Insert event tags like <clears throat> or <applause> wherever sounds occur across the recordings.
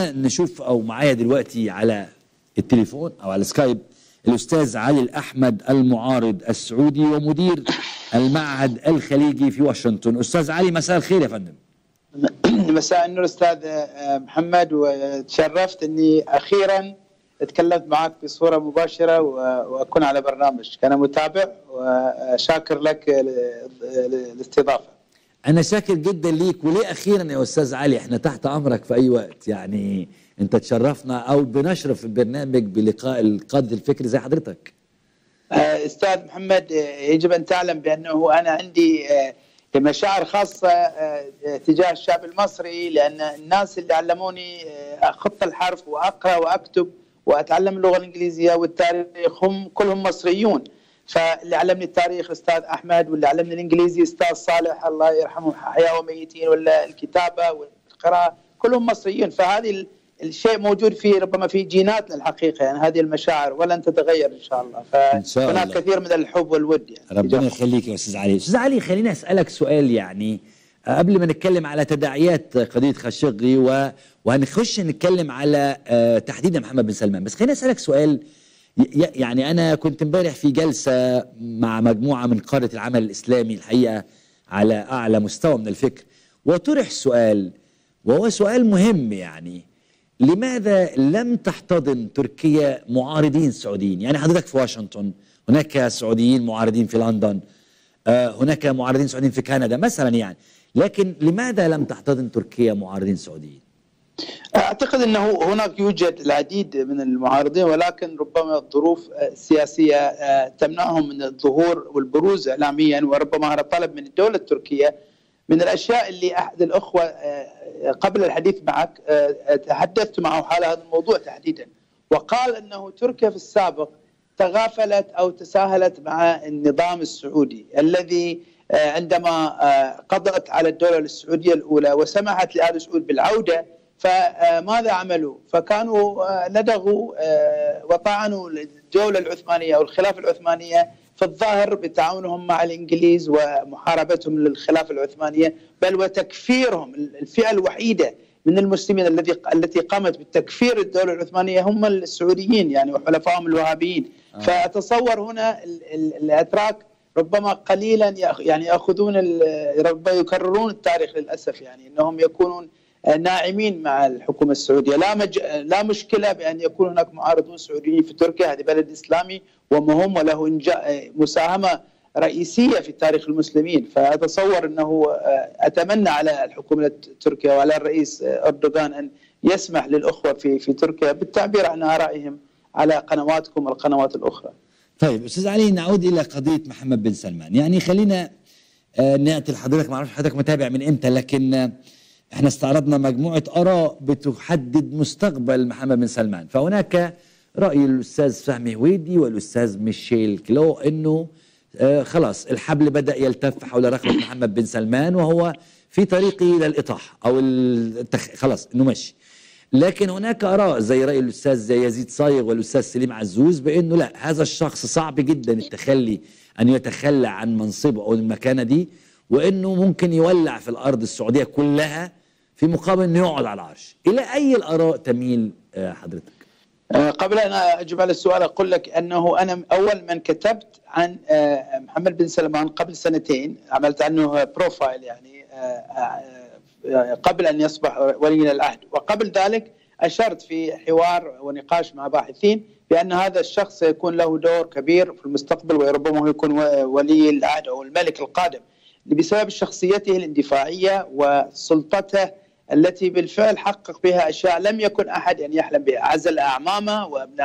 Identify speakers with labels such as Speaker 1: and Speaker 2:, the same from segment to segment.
Speaker 1: نشوف أو معايا دلوقتي على التليفون أو على سكايب الأستاذ علي الأحمد المعارض السعودي ومدير المعهد الخليجي في واشنطن. أستاذ علي مساء الخير يا فندم. <clears throat>
Speaker 2: مساء النور أستاذ محمد وتشرفت أني أخيرا تكلمت معك بصورة مباشرة وأكون على برنامج. أنا متابع وشاكر لك الاستضافه
Speaker 1: أنا شاكر جدا ليك وليه أخيرا يا أستاذ علي؟ إحنا تحت أمرك في أي وقت. يعني أنت تشرفنا أو بنشرف البرنامج بلقاء القاده الفكري زي حضرتك.
Speaker 2: أستاذ محمد يجب أن تعلم بأنه أنا عندي مشاعر خاصة تجاه الشعب المصري لأن الناس اللي علموني أخط الحرف وأقرأ وأكتب وأتعلم اللغة الإنجليزية والتاريخ هم كلهم مصريون. فاللي علمني التاريخ أستاذ أحمد واللي علمني الإنجليزي أستاذ صالح الله يرحمه احياء وميتين ولا الكتابة والقراءة كلهم مصريين. فهذه الشيء موجود في ربما في جيناتنا الحقيقة يعني هذه المشاعر ولن تتغير إن شاء الله. فهناك كثير من الحب والود يعني.
Speaker 1: ربنا يخليك يا أستاذ علي. أستاذ علي خليني أسألك سؤال يعني قبل ما نتكلم على تداعيات قضية خاشقجي و... وهنخش نتكلم على تحديدا محمد بن سلمان. بس خليني أسألك سؤال يعني أنا كنت امبارح في جلسة مع مجموعة من قاده العمل الإسلامي الحقيقة على أعلى مستوى من الفكر وطرح سؤال وهو سؤال مهم يعني لماذا لم تحتضن تركيا معارضين سعوديين؟ يعني حضرتك في واشنطن هناك سعوديين معارضين في لندن هناك معارضين سعوديين في كندا مثلا يعني لكن لماذا لم تحتضن تركيا معارضين سعوديين؟
Speaker 2: أعتقد إنه هناك يوجد العديد من المعارضين ولكن ربما الظروف السياسية تمنعهم من الظهور والبروز اعلاميا وربما هذا طلب من الدولة التركية. من الأشياء اللي أحد الأخوة قبل الحديث معك تحدثت معه حول هذا الموضوع تحديدا وقال إنه تركيا في السابق تغافلت أو تساهلت مع النظام السعودي الذي عندما قضت على الدولة السعودية الأولى وسمحت لآل سعود بالعودة فماذا عملوا؟ فكانوا لدغوا وطعنوا الدولة العثمانية أو الخلافة العثمانية في الظاهر بتعاونهم مع الإنجليز ومحاربتهم للخلافة العثمانية بل وتكفيرهم الفئة الوحيدة من المسلمين الذي التي قامت بتكفير الدولة العثمانية هم السعوديين يعني وحلفائهم الوهابيين آه. فأتصور هنا الأتراك ربما قليلا يعني يأخذون ربما يكررون التاريخ للأسف يعني إنهم يكونون ناعمين مع الحكومة السعودية، لا مج... لا مشكلة بأن يكون هناك معارضون سعوديين في تركيا، هذه بلد إسلامي ومهم وله إنجا... مساهمة رئيسية في تاريخ المسلمين، فأتصور إنه أتمنى على الحكومة التركيه وعلى الرئيس أردوغان أن يسمح للأخوة في في تركيا. بالتعبير عن آرائهم على قنواتكم والقنوات الأخرى.
Speaker 1: طيب أستاذ علي نعود إلى قضية محمد بن سلمان، يعني خلينا نأتي لحضرتك. ما أعرفش حضرتك متابع من إمتى لكن إحنا استعرضنا مجموعة آراء بتحدد مستقبل محمد بن سلمان. فهناك رأي الأستاذ فهمي هويدي والأستاذ ميشيل كلو إنه آه خلاص الحبل بدأ يلتف حول رقبه <coughs> محمد بن سلمان وهو في طريقه إلى الإطاحة أو التخ... خلاص إنه ماشي. لكن هناك آراء زي رأي الأستاذ يزيد صايغ والأستاذ سليم عزوز بإنه لا هذا الشخص صعب جدا التخلي أن يتخلى عن منصبه أو المكانة دي وإنه ممكن يولع في الأرض السعودية كلها في مقابل إنه يقعد على العرش. إلى أي الآراء تميل حضرتك؟
Speaker 2: قبل أن أجيب على السؤال أقول لك أنه أنا أول من كتبت عن محمد بن سلمان قبل سنتين عملت عنه بروفايل يعني قبل أن يصبح ولي العهد. وقبل ذلك أشرت في حوار ونقاش مع باحثين بأن هذا الشخص سيكون له دور كبير في المستقبل وربما يكون ولي العهد أو الملك القادم. بسبب شخصيته الاندفاعية وسلطته التي بالفعل حقق بها أشياء لم يكن أحد أن يحلم بها، عزل اعمامه وابن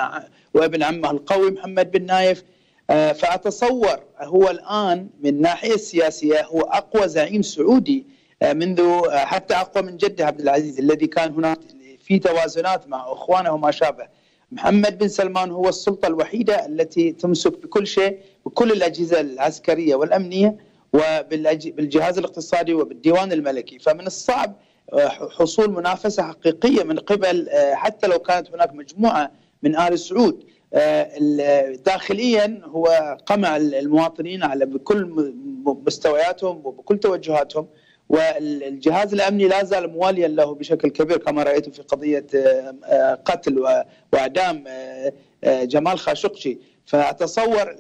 Speaker 2: وابن عمه القوي محمد بن نايف. فأتصور هو الآن من الناحيه السياسية هو أقوى زعيم سعودي منذ حتى أقوى من جده عبد العزيز الذي كان هناك في توازنات مع إخوانه وما شابه. محمد بن سلمان هو السلطة الوحيدة التي تمسك بكل شيء بكل الأجهزة العسكرية والأمنية وبالجهاز الاقتصادي وبالديوان الملكي، فمن الصعب حصول منافسة حقيقية من قبل حتى لو كانت هناك مجموعة من آل سعود. داخليا هو قمع المواطنين على بكل مستوياتهم وبكل توجهاتهم والجهاز الأمني لا زال مواليا له بشكل كبير كما رايت في قضية قتل وإعدام جمال خاشقجي. فأتصور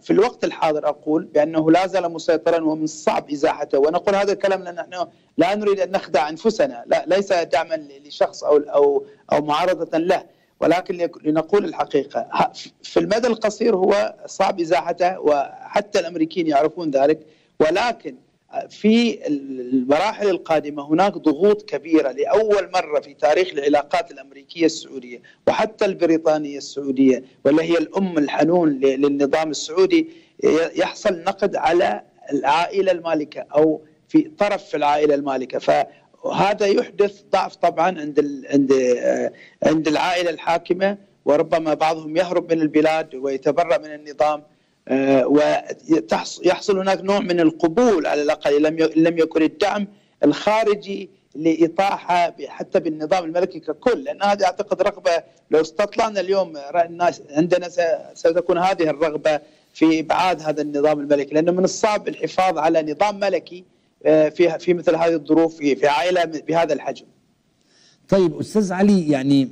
Speaker 2: في الوقت الحاضر أقول بأنه لا زال مسيطرا ومن الصعب إزاحته. ونقول هذا الكلام لأن نحن لا نريد أن نخدع أنفسنا. لا ليس دعما لشخص أو أو أو معارضة له ولكن لنقول الحقيقة. في المدى القصير هو صعب إزاحته وحتى الأمريكيين يعرفون ذلك. ولكن في المراحل القادمة هناك ضغوط كبيرة لأول مرة في تاريخ العلاقات الأمريكية السعودية وحتى البريطانية السعودية واللي هي الأم الحنون للنظام السعودي يحصل نقد على العائلة المالكة أو في طرف في العائلة المالكة. فهذا يحدث ضعف طبعا عند عند عند العائلة الحاكمة وربما بعضهم يهرب من البلاد ويتبرأ من النظام. ويحصل هناك نوع من القبول على الأقل لم لم يكن الدعم الخارجي لإطاحة حتى بالنظام الملكي ككل لأن هذه أعتقد رغبة لو استطلعنا اليوم الناس عندنا ستكون هذه الرغبة في إبعاد هذا النظام الملكي لأنه من الصعب الحفاظ على نظام ملكي آه، في في مثل هذه الظروف في عائلة بهذا الحجم.
Speaker 1: طيب أستاذ علي يعني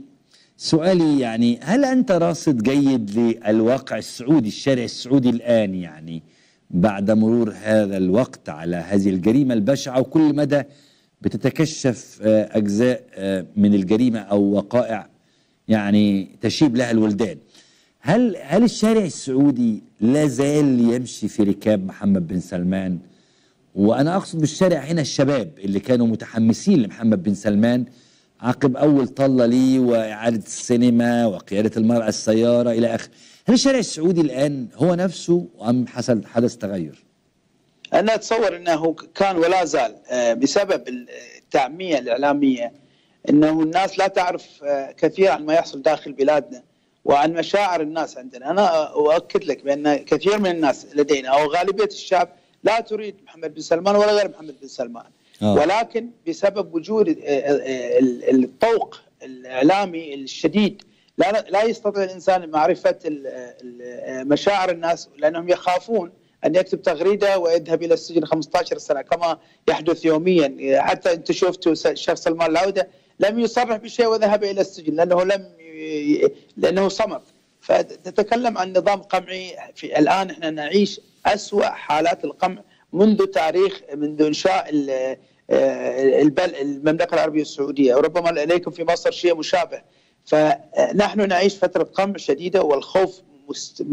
Speaker 1: سؤالي يعني هل أنت راصد جيد للواقع السعودي الشارع السعودي الآن يعني بعد مرور هذا الوقت على هذه الجريمة البشعة وكل مدى بتتكشف آه، أجزاء آه، من الجريمة أو وقائع يعني تشيب لها الولدان؟ هل هل الشارع السعودي لا زال يمشي في ركاب محمد بن سلمان؟ وأنا أقصد بالشارع هنا الشباب اللي كانوا متحمسين لمحمد بن سلمان عقب أول طلة لي وإعادة السينما وقيادة المرأة السيارة إلى آخره هل الشارع السعودي الآن هو نفسه أم حصل حدث تغير؟
Speaker 2: أنا أتصور أنه كان ولا زال آه، بسبب التعمية الإعلامية أنه الناس لا تعرف آه، كثير عن ما يحصل داخل بلادنا وعن مشاعر الناس عندنا. أنا أؤكد لك بأن كثير من الناس لدينا أو غالبية الشعب لا تريد محمد بن سلمان ولا غير محمد بن سلمان. آه. ولكن بسبب وجود الطوق الإعلامي الشديد لا لا يستطيع الإنسان معرفة مشاعر الناس لأنهم يخافون أن يكتب تغريدة ويذهب إلى السجن 15 سنة كما يحدث يوميا. حتى أنت شفتوا الشيخ سلمان العودة لم يصرح بشيء وذهب إلى السجن لأنه لم لأنه صمت. فتتكلم عن نظام قمعي. في الآن إحنا نعيش أسوأ حالات القمع منذ تاريخ منذ إنشاء المملكة العربية السعودية وربما لديكم في مصر شيء مشابه. فنحن نعيش فترة قمع شديدة والخوف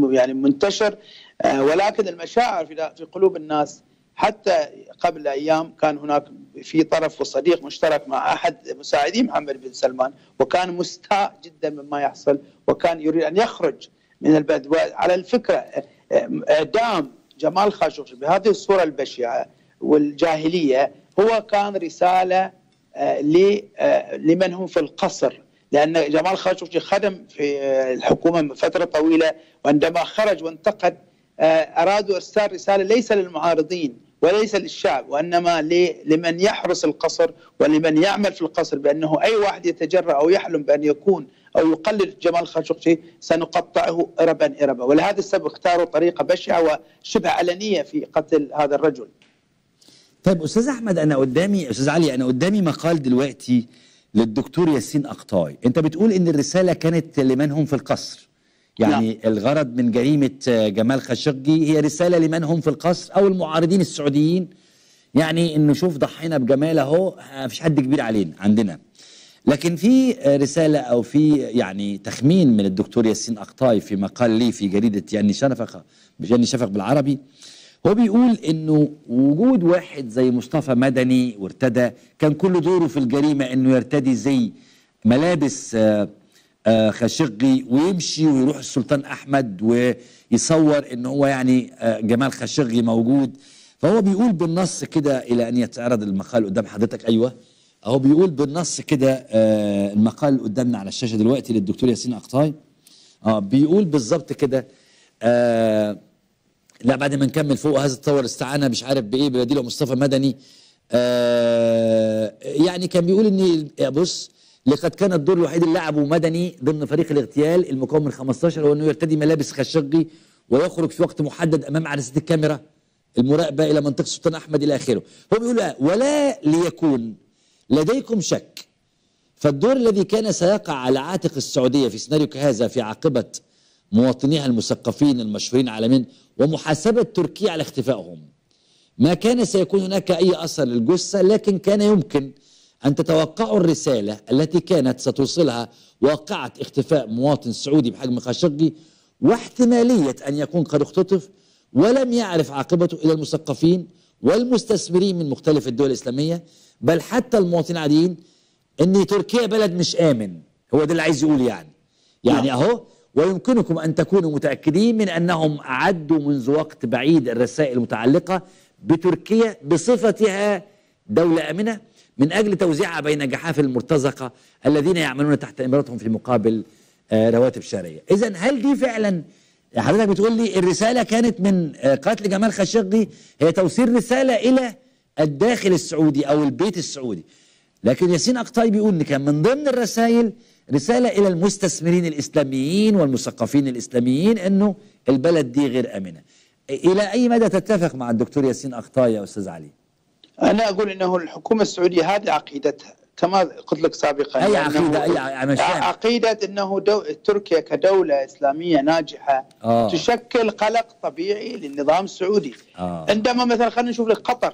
Speaker 2: يعني منتشر آه، ولكن المشاعر في قلوب الناس حتى قبل أيام كان هناك في طرف وصديق مشترك مع أحد مساعدي محمد بن سلمان وكان مستاء جدا مما يحصل وكان يريد أن يخرج من البلد. وعلى الفكرة آه، اعدام جمال خاشقجي بهذه الصورة البشعة والجاهلية هو كان رسالة آه، آه، لمن هم في القصر لأن جمال خاشقجي خدم في آه، الحكومة فترة طويلة وعندما خرج وانتقد أرادوا إرسال رسالة ليس للمعارضين وليس للشعب وإنما لمن يحرس القصر ولمن يعمل في القصر بأنه أي واحد يتجرأ أو يحلم بأن يكون أو يقلد جمال خاشقجي سنقطعه إربا إربا ولهذا السبب اختاروا طريقة بشعة وشبه علنية في قتل هذا الرجل.
Speaker 1: طيب أستاذ أحمد أنا قدامي أستاذ علي أنا قدامي مقال دلوقتي للدكتور ياسين اقطاي أنت بتقول إن الرسالة كانت لمن هم في القصر. يعني لا. الغرض من جريمة جمال خاشقجي هي رسالة لمن هم في القصر أو المعارضين السعوديين. يعني إنه شوف ضحينا بجمال أهو مفيش حد كبير علينا عندنا. لكن في رسالة أو في يعني تخمين من الدكتور ياسين اقطاي في مقال لي في جريدة يعني شفق يعني شفق بالعربي هو بيقول إنه وجود واحد زي مصطفى مدني وارتدى كان كل دوره في الجريمة إنه يرتدي زي ملابس آه، آه، خاشقجي ويمشي ويروح السلطان أحمد ويصور إن هو يعني آه، جمال خاشقجي موجود. فهو بيقول بالنص كده إلى أن يتعرض المقال قدام حضرتك. أيوه. هو بيقول بالنص كده المقال قدامنا على الشاشة دلوقتي للدكتور ياسين اقطاي آه بيقول بالظبط كده لا بعد ما نكمل فوق هذا التطور استعانة مش عارف بإيه ببديله مصطفى مدني. آه يعني كان بيقول ان بص لقد كان الدور الوحيد اللي لعبه مدني ضمن فريق الاغتيال المكون من 15 هو إنه يرتدي ملابس خشقي ويخرج في وقت محدد أمام عدسه الكاميرا المراقبة إلى منطقة السلطان أحمد إلى آخره. هو بيقول ولا ليكون لديكم شك فالدور الذي كان سيقع على عاتق السعودية في سيناريو كهذا في عاقبة مواطنيها المثقفين المشهورين عالميا ومحاسبة تركيا على اختفائهم. ما كان سيكون هناك أي أثر للجثة لكن كان يمكن أن تتوقعوا الرسالة التي كانت ستوصلها واقعة اختفاء مواطن سعودي بحجم خاشقجي واحتمالية أن يكون قد اختطف ولم يعرف عاقبته إلى المثقفين والمستثمرين من مختلف الدول الإسلامية بل حتى المواطنين العاديين إن تركيا بلد مش آمن. هو ده اللي عايز يقول يعني. يعني أهو ويمكنكم أن تكونوا متأكدين من أنهم أعدوا منذ وقت بعيد الرسائل المتعلقة بتركيا بصفتها دولة آمنة من أجل توزيعها بين جحافل المرتزقة الذين يعملون تحت امرتهم في مقابل آه، رواتب شهرية. اذا هل دي فعلا حضرتك بتقول لي الرسالة كانت من آه، قتل جمال خاشقجي هي توصيل رسالة إلى الداخل السعودي أو البيت السعودي. لكن ياسين اقطاي بيقول إن كان من ضمن الرسائل رسالة إلى المستثمرين الإسلاميين والمثقفين الإسلاميين أنه البلد دي غير آمنة. إلى أي مدى تتفق مع الدكتور ياسين اقطاي يا أستاذ علي؟
Speaker 2: أنا أقول إنه الحكومة السعودية هذه عقيدتها كما قلت لك سابقا
Speaker 1: أي
Speaker 2: أنه-
Speaker 1: عقيدة أي ع- أنا مش فاهم.
Speaker 2: عقيدة أنه دو... تركيا كدولة إسلامية ناجحة
Speaker 1: آه.
Speaker 2: تشكل قلق طبيعي للنظام السعودي
Speaker 1: آه.
Speaker 2: عندما مثلا خلينا نشوف لك قطر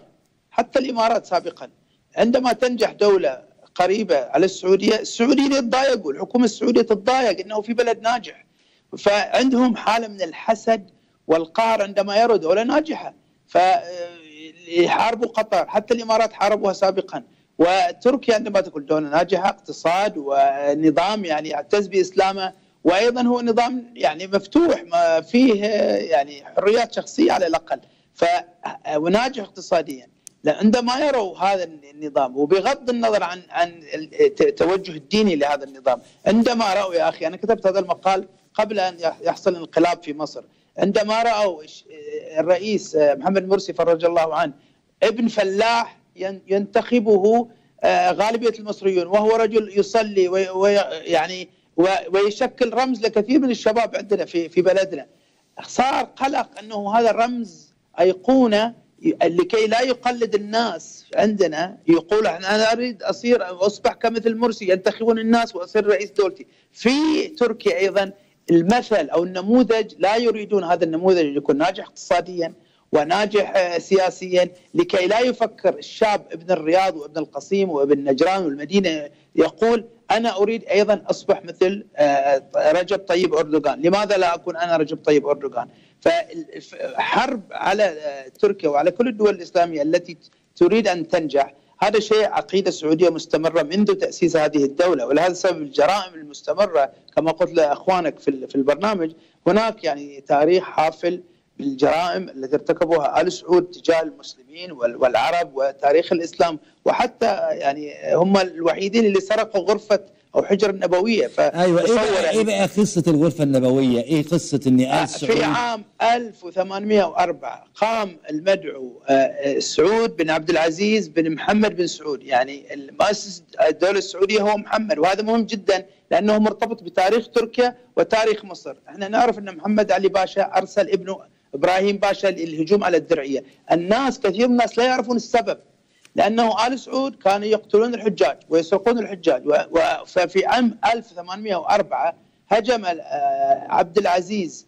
Speaker 2: حتى الإمارات سابقا عندما تنجح دولة قريبة على السعودية. السعوديين يتضايقوا الحكومة السعودية تتضايق أنه في بلد ناجح. فعندهم حالة من الحسد والقهر عندما يروا دولة ناجحة. فيحاربوا قطر. حتى الإمارات حاربوها سابقا. وتركيا عندما تكون دولة ناجحة اقتصاد ونظام يعني يعتز بإسلامه. وأيضا هو نظام يعني مفتوح ما فيه يعني حريات شخصية على الأقل. ف وناجح اقتصاديا. عندما يروا هذا النظام وبغض النظر عن عن التوجه الديني لهذا النظام عندما رأوا يا أخي أنا كتبت هذا المقال قبل أن يحصل انقلاب في مصر عندما رأوا الرئيس محمد مرسي فرج الله عنه ابن فلاح ينتخبه غالبية المصريون وهو رجل يصلي ويعني ويشكل رمز لكثير من الشباب عندنا في في بلدنا. صار قلق أنه هذا الرمز أيقونة لكي لا يقلد الناس عندنا يقول أنا أريد اصير أصبح كمثل مرسي ينتخبون الناس وأصير رئيس دولتي. في تركيا أيضا المثل أو النموذج لا يريدون هذا النموذج يكون ناجح اقتصاديا وناجح سياسيا لكي لا يفكر الشاب ابن الرياض وابن القصيم وابن نجران والمدينة يقول أنا أريد أيضا أصبح مثل رجب طيب أردوغان، لماذا لا أكون أنا رجب طيب أردوغان؟ فحرب على تركيا وعلى كل الدول الإسلامية التي تريد أن تنجح هذا شيء عقيدة سعودية مستمرة منذ تأسيس هذه الدولة ولهذا السبب الجرائم المستمرة كما قلت لأخوانك في البرنامج هناك يعني تاريخ حافل بالجرائم التي ارتكبوها آل سعود تجاه المسلمين والعرب وتاريخ الإسلام وحتى يعني هم الوحيدين اللي سرقوا غرفة أو حجر النبويه ف
Speaker 1: أيوه إيه بقى, إيه بقى قصة الغرفة النبوية؟ إيه قصة إن آل سعود؟
Speaker 2: في عام 1804 قام المدعو سعود بن عبد العزيز بن محمد بن سعود. يعني المؤسس الدولة السعودية هو محمد وهذا مهم جدا لأنه مرتبط بتاريخ تركيا وتاريخ مصر، إحنا نعرف إن محمد علي باشا أرسل ابنه إبراهيم باشا للهجوم على الدرعية، الناس كثير من الناس لا يعرفون السبب لأنه آل سعود كانوا يقتلون الحجاج ويسرقون الحجاج ففي عام 1804 هجم عبد العزيز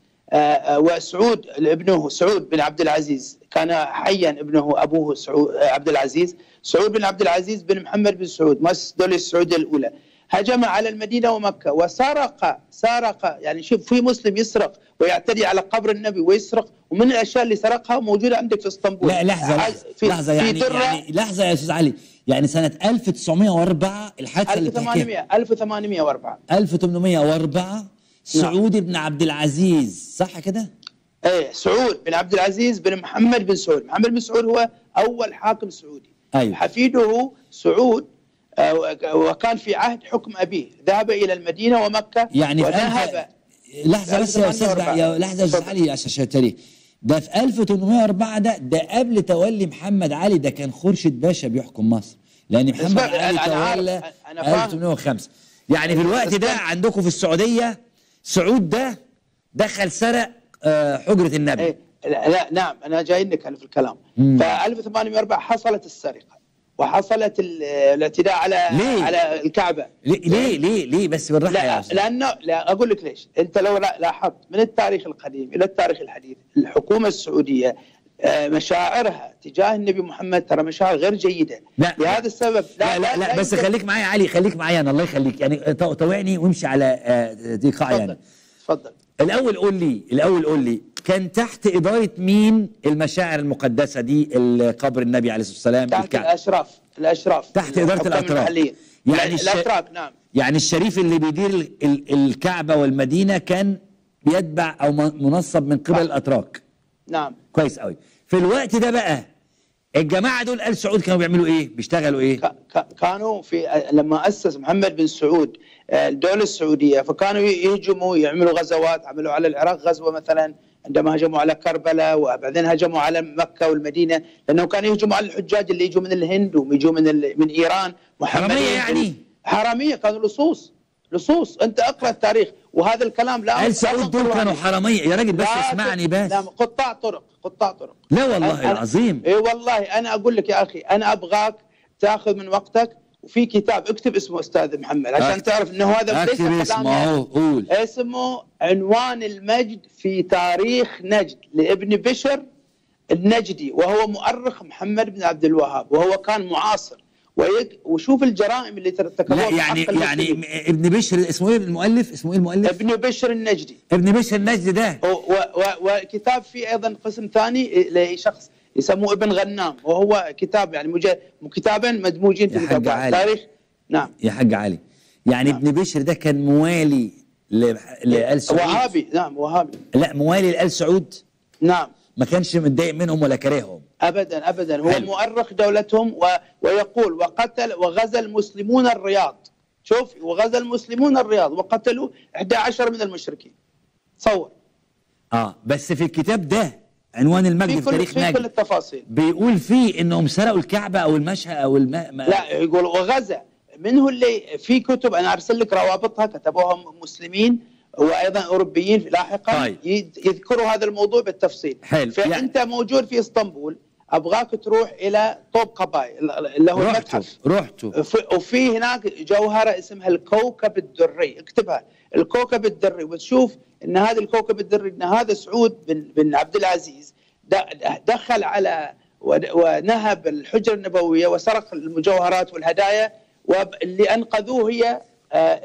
Speaker 2: وسعود ابنه سعود بن عبد العزيز. كان حيا ابنه أبوه سعود عبد العزيز سعود بن عبد العزيز بن محمد بن سعود مؤسس الدولة السعودية الأولى. هجم على المدينة ومكة وسرق سرق يعني شوف في مسلم يسرق ويعتدي على قبر النبي ويسرق ومن الأشياء اللي سرقها موجودة عندك في إسطنبول.
Speaker 1: لا لحظة لحظة,
Speaker 2: في
Speaker 1: لحظة يعني,
Speaker 2: في
Speaker 1: يعني لحظة يا أستاذ علي. يعني سنة 1904 الحادثة اللي
Speaker 2: 1800 1804
Speaker 1: 1804 سعود بن عبد العزيز صح كده؟
Speaker 2: إيه سعود بن عبد العزيز بن محمد بن سعود، محمد بن سعود هو أول حاكم سعودي.
Speaker 1: أيوه.
Speaker 2: حفيده سعود وكان في عهد حكم أبيه، ذهب إلى المدينة ومكة
Speaker 1: يعني
Speaker 2: وذهب
Speaker 1: لحظة بس يا أستاذ يا لحظة يا أستاذ علي عشان التاريخ ده في 1804 ده ده قبل تولي محمد علي ده كان خورشيد باشا بيحكم مصر. لأن محمد علي تولى 1805 يعني في الوقت ده عندكم في السعودية سعود ده دخل سرق حجرة النبي.
Speaker 2: إيه لا نعم أنا جاي لك أنا في الكلام. ف 1804 حصلت السرقة. وحصلت ال- الاعتداء على
Speaker 1: ليه؟
Speaker 2: على الكعبة
Speaker 1: ليه ليه ليه, ليه بس بالراحه يا
Speaker 2: لا
Speaker 1: أستاذ.
Speaker 2: لأنه لا أقول لك ليش أنت لو لا- لاحظت من التاريخ القديم إلى التاريخ الحديث الحكومة السعودية آه، مشاعرها تجاه النبي محمد ترى مشاعر غير جيدة
Speaker 1: لا.
Speaker 2: لهذا السبب
Speaker 1: لا لا, لا بس
Speaker 2: يمكن-
Speaker 1: خليك معايا يا علي خليك معايا أنا الله يخليك يعني طو- طوعني وامشي على آه، ايقاع يعني
Speaker 2: تفضل تفضل
Speaker 1: الأول قول لي الأول قول لي كان تحت إدارة مين المشاعر المقدسة دي قبر النبي عليه الصلاة والسلام
Speaker 2: تحت
Speaker 1: الكعبة؟
Speaker 2: الأشراف الأشراف.
Speaker 1: تحت إدارة الأتراك. يعني
Speaker 2: الاتراك نعم.
Speaker 1: يعني الشريف اللي بيدير ال- ال- الكعبة والمدينة كان بيتبع أو م- منصب من قبل
Speaker 2: صح.
Speaker 1: الأتراك.
Speaker 2: نعم.
Speaker 1: كويس قوي في الوقت ده بقى الجماعة دول آل سعود كانوا بيعملوا إيه؟ بيشتغلوا إيه؟
Speaker 2: ك- كانوا في لما أسس محمد بن سعود آه، الدولة السعودية فكانوا يهجموا يعملوا غزوات عملوا على العراق غزوة مثلا. عندما هجموا على كربلاء وبعدين هجموا على مكة والمدينة لأنه كانوا يهجموا على الحجاج اللي يجوا من الهند ويجوا من ال- من إيران
Speaker 1: حرامية يعني؟
Speaker 2: حرامية كانوا لصوص لصوص. أنت أقرأ التاريخ وهذا الكلام لا
Speaker 1: ال سعود دول كانوا حرامية؟ يا راجل بس اسمعني بس.
Speaker 2: لا قطاع طرق قطاع طرق.
Speaker 1: لا والله العظيم.
Speaker 2: إي والله أنا أقول لك يا أخي أنا أبغاك تأخذ من وقتك وفي كتاب اكتب اسمه أستاذ محمد عشان. تعرف إنه هذا ليس
Speaker 1: اكتب اسمه
Speaker 2: يعني.
Speaker 1: قول
Speaker 2: اسمه عنوان المجد في تاريخ نجد لابن بشر النجدي وهو مؤرخ محمد بن عبد الوهاب وهو كان معاصر ويك وشوف الجرائم اللي
Speaker 1: لا
Speaker 2: في
Speaker 1: يعني يعني
Speaker 2: المسلمين.
Speaker 1: ابن بشر اسمه إيه المؤلف اسمه إيه المؤلف
Speaker 2: ابن بشر النجدي
Speaker 1: ابن بشر النجد ده
Speaker 2: وكتاب فيه أيضا قسم ثاني لشخص يسموه ابن غنام وهو كتاب يعني. كتابين مدموجين في
Speaker 1: يا حاج
Speaker 2: كتاب واحد.
Speaker 1: علي.
Speaker 2: تاريخ؟ نعم.
Speaker 1: يا حاج علي. يعني
Speaker 2: نعم.
Speaker 1: ابن بشر ده كان موالي ل- لآل سعود؟
Speaker 2: وهابي نعم وهابي.
Speaker 1: لا موالي لآل سعود؟
Speaker 2: نعم.
Speaker 1: ما كانش متضايق منهم ولا كارههم
Speaker 2: ابدا ابدا. هو
Speaker 1: حلو.
Speaker 2: مؤرخ دولتهم و... ويقول وقتل وغزا المسلمون الرياض. شوف وغزا المسلمون الرياض وقتلوا 11 من المشركين. تصور.
Speaker 1: آه بس في الكتاب ده عنوان المجد
Speaker 2: في
Speaker 1: تاريخ
Speaker 2: في كل التفاصيل.
Speaker 1: بيقول فيه إنهم سرقوا الكعبة أو المشهى أو الم... ما...
Speaker 2: لا يقول وغزا منه اللي في كتب أنا أرسل لك روابطها كتبوها مسلمين وأيضا أوروبيين لاحقا.
Speaker 1: طيب.
Speaker 2: يذكروا هذا الموضوع بالتفصيل.
Speaker 1: حلو.
Speaker 2: فانت موجود في إسطنبول أبغاك تروح إلى طوب قباي اللي هو المتحف.
Speaker 1: رحتوا
Speaker 2: وفي- هناك جوهرة اسمها الكوكب الدري. اكتبها. الكوكب الدري. وتشوف إن هذا الكوكب الدري إن هذا سعود بن بن عبد العزيز دخل على ونهب الحجرة النبوية وسرق المجوهرات والهدايا واللي أنقذوه هي آه،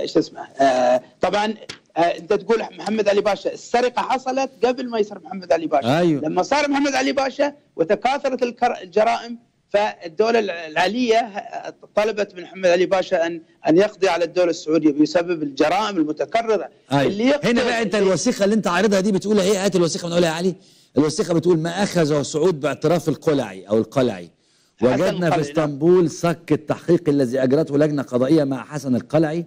Speaker 2: إيش اسمه آه، طبعا انت تقول محمد علي باشا السرقة حصلت قبل ما يصير محمد علي باشا
Speaker 1: أيوه.
Speaker 2: لما صار محمد علي باشا وتكاثرت الجرائم فالدولة العليه طلبت من محمد علي باشا ان أن يقضي على الدولة السعودية بسبب الجرائم المتكررة
Speaker 1: أيوه.
Speaker 2: يقتل-
Speaker 1: هنا بقى أنت
Speaker 2: اللي-
Speaker 1: الوثيقة اللي أنت عارضها دي بتقول إيه هات الوثيقة من أولها يا علي الوثيقة بتقول ما اخذه سعود باعتراف القلعي أو القلعي وجدنا في
Speaker 2: نعم.
Speaker 1: إسطنبول صك التحقيق الذي أجرته لجنة قضائية مع حسن القلعي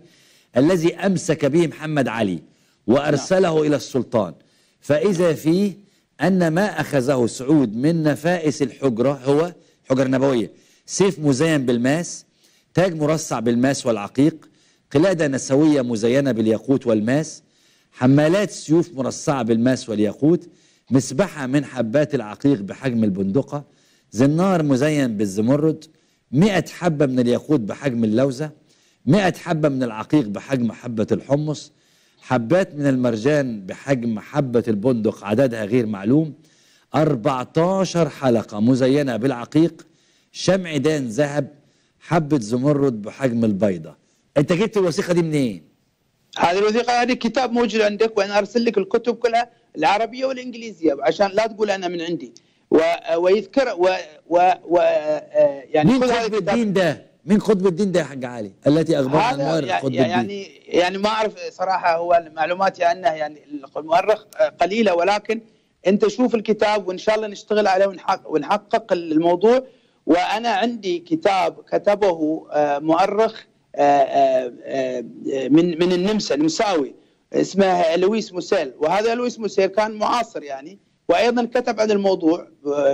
Speaker 1: الذي أمسك به محمد علي وأرسله إلى السلطان. فإذا فيه أن ما أخذه سعود من نفائس الحجرة هو حجره نبوية. سيف مزين بالماس تاج مرصع بالماس والعقيق قلادة نسوية مزينة بالياقوت والماس حمالات سيوف مرصعة بالماس والياقوت مسبحة من حبات العقيق بحجم البندقة زنار مزين بالزمرد مئة حبة من الياقوت بحجم اللوزة مئة حبة من العقيق بحجم حبة الحمص حبات من المرجان بحجم حبة البندق عددها غير معلوم 14 حلقة مزينة بالعقيق شمعدان ذهب حبة زمرد بحجم البيضة أنت جبت الوثيقة دي منين؟
Speaker 2: هذه الوثيقة هذه كتاب موجود عندك وأنا أرسل لك الكتب كلها العربية والإنجليزية عشان لا تقول أنا من عندي و... ويذكر و, و... و... يعني
Speaker 1: مين
Speaker 2: الكتاب.
Speaker 1: الدين ده؟ مين قطب الدين ده يا حاج علي؟ التي أخبرنا عن
Speaker 2: هذا
Speaker 1: مؤرخ قطب الدين.
Speaker 2: يعني يعني ما أعرف صراحة هو معلوماتي عنه يعني المؤرخ قليلة ولكن أنت شوف الكتاب وإن شاء الله نشتغل عليه ونحقق, ونحقق الموضوع. وأنا عندي كتاب كتبه آه، مؤرخ آه، آه، آه، من من النمسا نمساوي اسمه لويس موسيل. وهذا لويس موسيل كان معاصر يعني وأيضا كتب عن الموضوع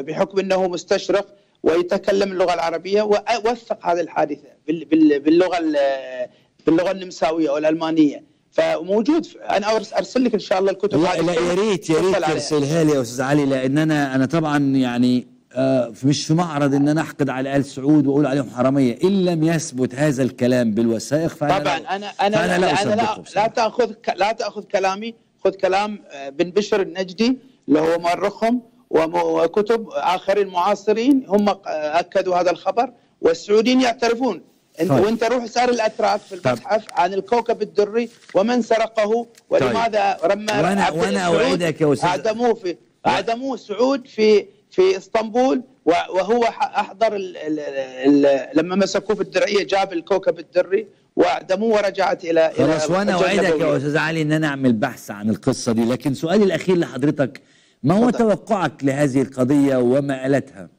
Speaker 2: بحكم إنه مستشرق. ويتكلم اللغة العربية ووثق هذه الحادثة بال- بال- باللغة ال- باللغة النمساوية أو الألمانية. فموجود أنا أرسل لك إن شاء الله الكتب
Speaker 1: لا لا يا ريت يا ريت ترسلها لي يا أستاذ علي لأن أنا أنا طبعا يعني آه مش في معرض إن أنا أحقد على آل سعود وأقول عليهم حرامية. إن لم يثبت هذا الكلام بالوثائق
Speaker 2: فأنا طبعا لا أنا انا فأنا لا, أنا لا, لا تأخذ لا تأخذ كلامي. خذ كلام بن بشر النجدي اللي هو مؤرخهم. وكتب آخرين معاصرين هم أكدوا هذا الخبر والسعوديين يعترفون انت طيب. وانت روح اسال الأتراك في المتحف طيب. عن الكوكب الدري ومن سرقه ولماذا طيب. رمى
Speaker 1: وأنا وأنا أوعدك يا أستاذ
Speaker 2: اعدموه في اعدموه سعود في في إسطنبول وهو أحضر ال ال ال لما مسكوه في الدرعية جاب الكوكب الدري وأعدموه ورجعت إلى
Speaker 1: خلاص وأنا أوعدك يا أستاذ علي إن أنا أعمل بحث عن القصة دي لكن سؤالي الأخير لحضرتك ما هو توقعك لهذه القضية وما آلتها؟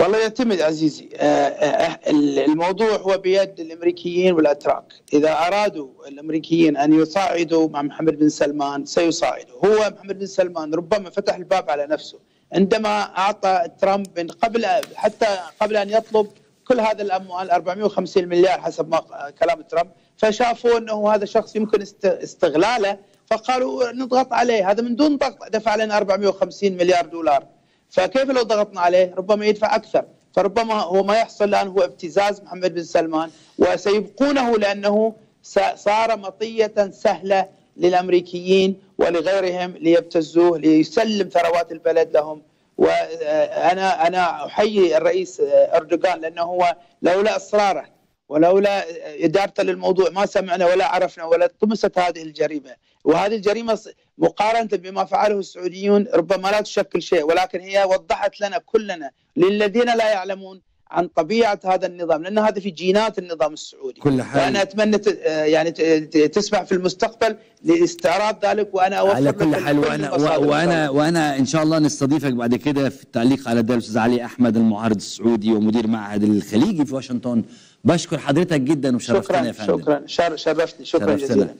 Speaker 2: والله يعتمد عزيزي آه، آه، الموضوع هو بيد الأمريكيين والأتراك. إذا أرادوا الأمريكيين أن يصعدوا مع محمد بن سلمان سيصعدوا هو محمد بن سلمان ربما فتح الباب على نفسه. عندما أعطى ترامب من قبل حتى قبل أن يطلب كل هذا الأموال 450 مليار حسب ما كلام ترامب فشافوا أنه هذا شخص يمكن استغلاله فقالوا نضغط عليه. هذا من دون ضغط دفع لنا 450 مليار دولار. فكيف لو ضغطنا عليه؟ ربما يدفع أكثر. فربما هو ما يحصل الآن هو ابتزاز محمد بن سلمان وسيبقونه لأنه صار مطية سهلة للأمريكيين ولغيرهم ليبتزوه ليسلم ثروات البلد لهم. وأنا أنا أحيي الرئيس أردوغان لأنه هو لولا إصراره ولولا إدارته للموضوع ما سمعنا ولا عرفنا ولا طمست هذه الجريمة. وهذه الجريمة مقارنة بما فعله السعوديون ربما لا تشكل شيء ولكن هي وضحت لنا كلنا للذين لا يعلمون عن طبيعة هذا النظام لأن هذا في جينات النظام السعودي.
Speaker 1: كل حال.
Speaker 2: فانا أتمنى يعني تسمع في المستقبل لاستعراض ذلك وأنا أوفر
Speaker 1: على كل حال وأنا وأنا وأنا إن شاء الله نستضيفك بعد كده في التعليق على ده الاستاذ علي أحمد المعارض السعودي ومدير معهد الخليجي في واشنطن. بشكر حضرتك جدا وشرفتنا يا
Speaker 2: فندم. شكرا. شرفتني شكرا جزيلا.